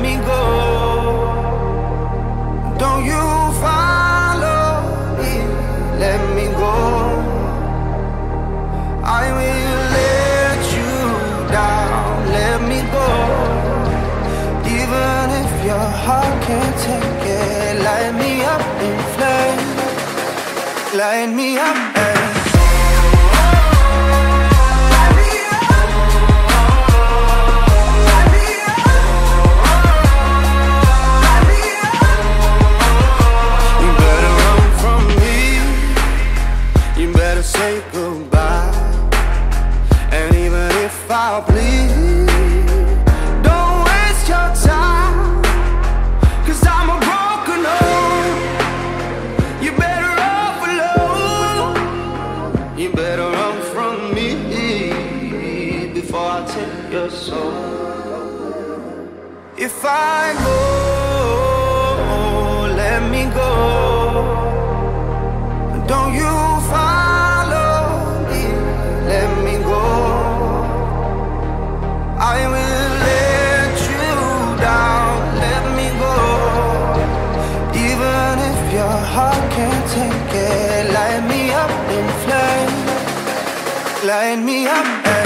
me go. Don't you follow me, let me go. I will let you down, let me go. Even if your heart can't take it, light me up in flames. Light me up. Say goodbye. And even if I bleed, don't waste your time. Cause I'm a broken home. You better off alone. You better run from me before I take your soul. If I go, take it, light me up in flames, light me up. Eh.